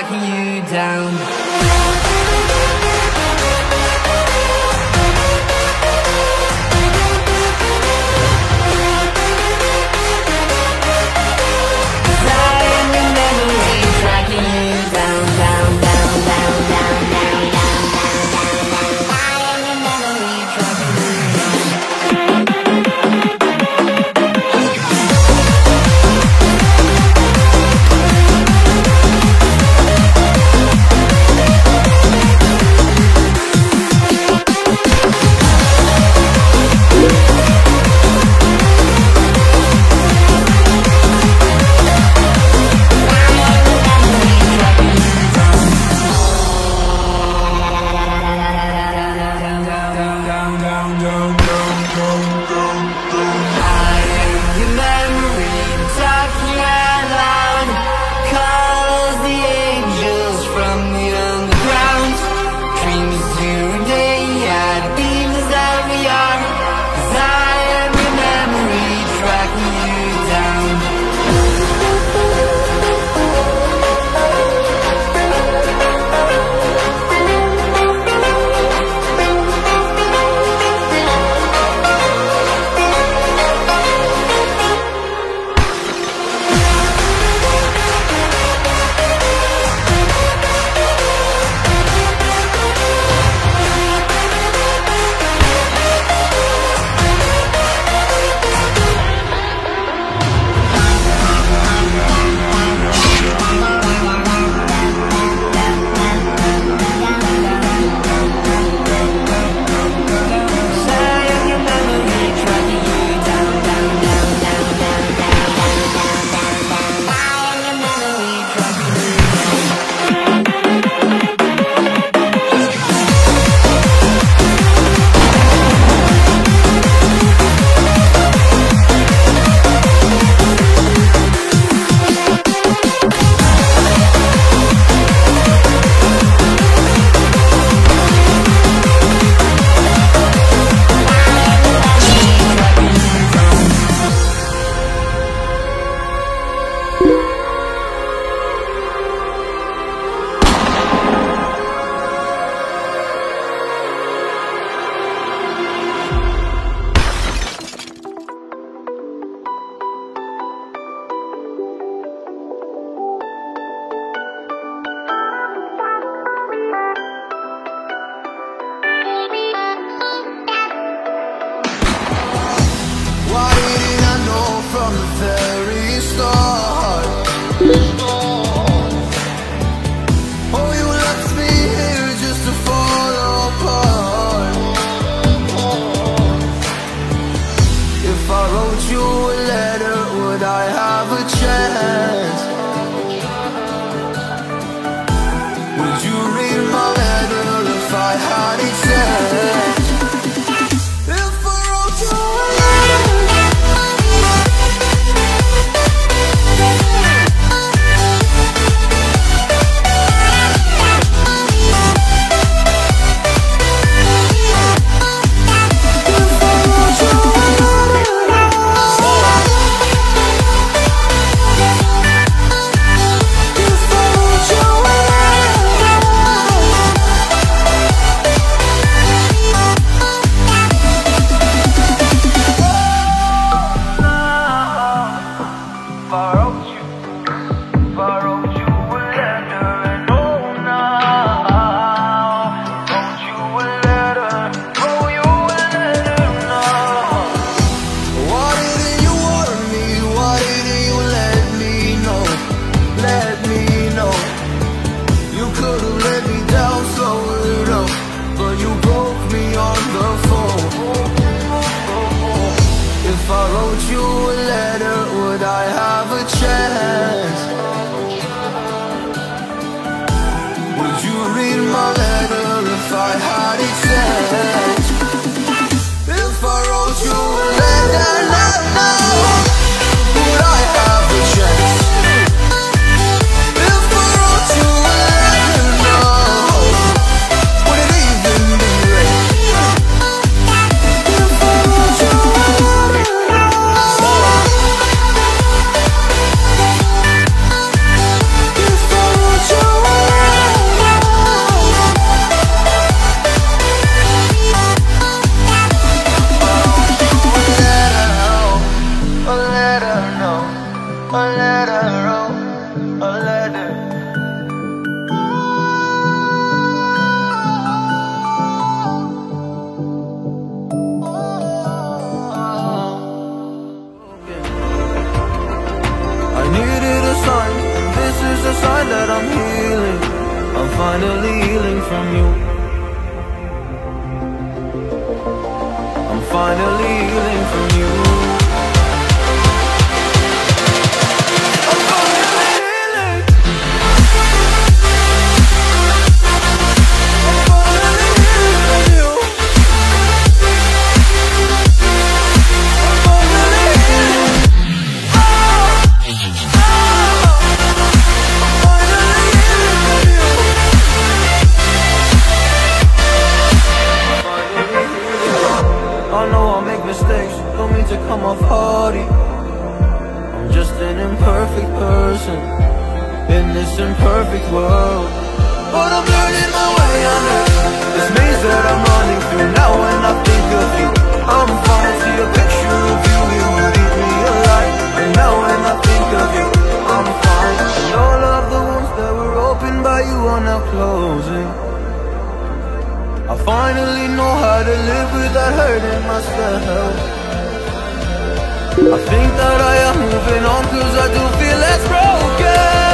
dragging you down. down, come, down. know I make mistakes. Don't mean to come off haughty. I'm just an imperfect person In this imperfect world. But I'm learning my way on earth. This maze that I'm running through Now when I think of you I'm fine. See a picture of you. It would eat me alive. And now when I think of you I'm fine And all of the wounds that were opened by you Are now closing. I finally know how to live without hurting myself. I think that I am moving on cause I do feel less broken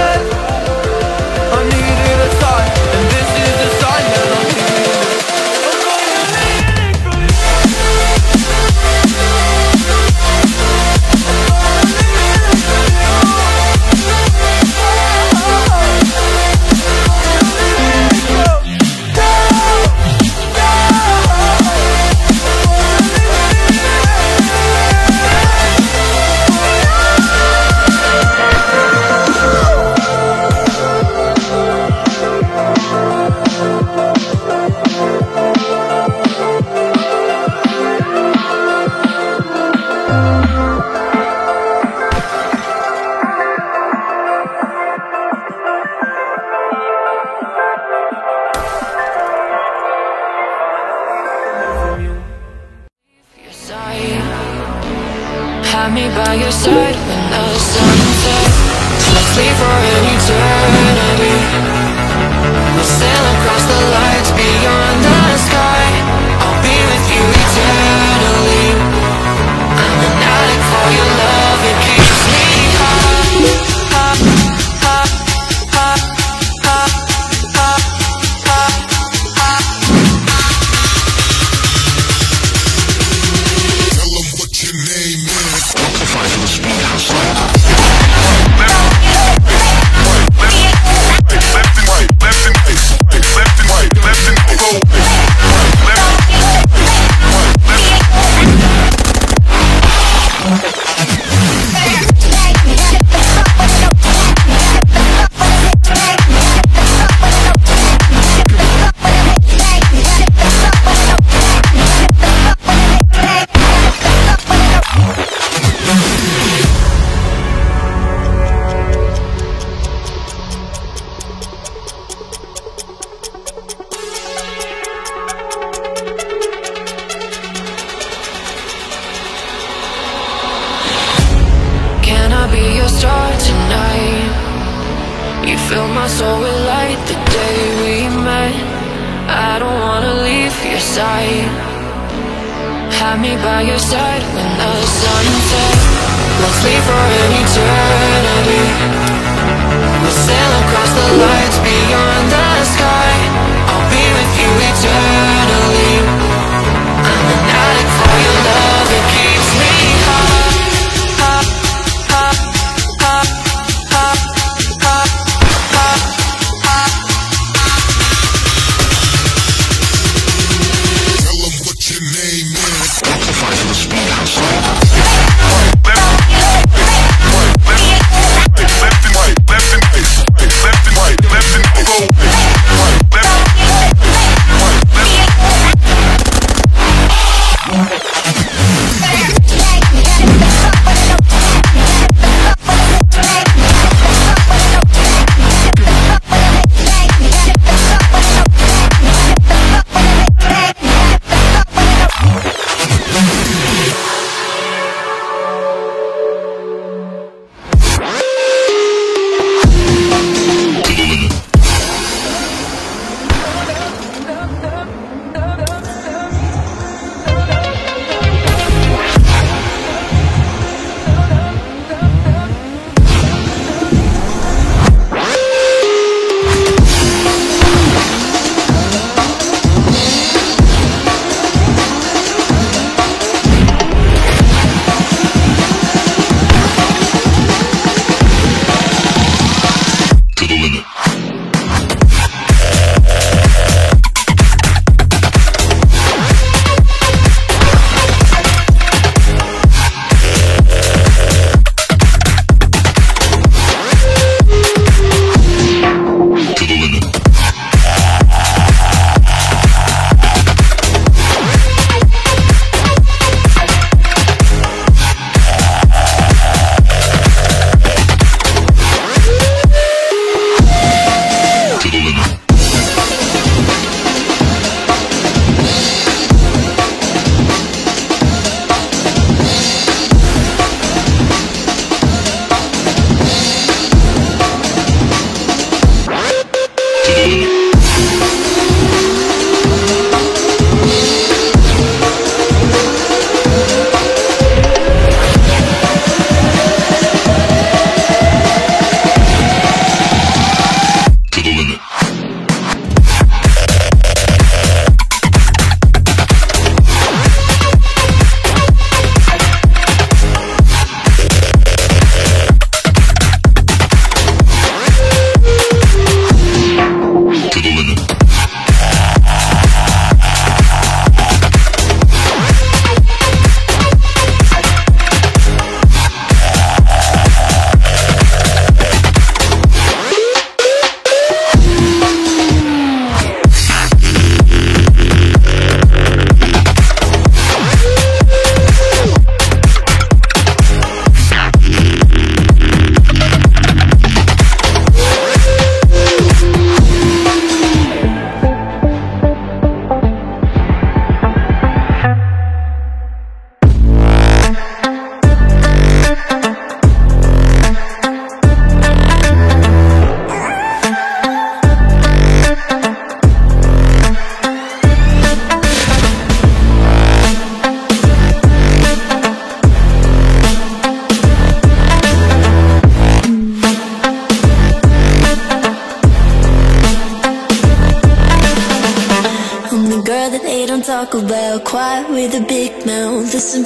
Have me by your side when the sun sets. Let's leave for an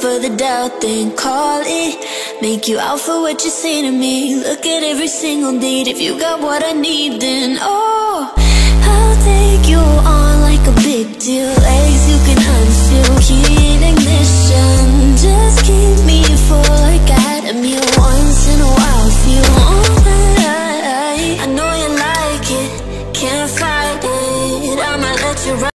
for the doubt, then call it. Make you out for what you say to me. Look at every single need. If you got what I need, then oh, I'll take you on like a big deal. Legs you can unseal, heat ignition. Just keep me for.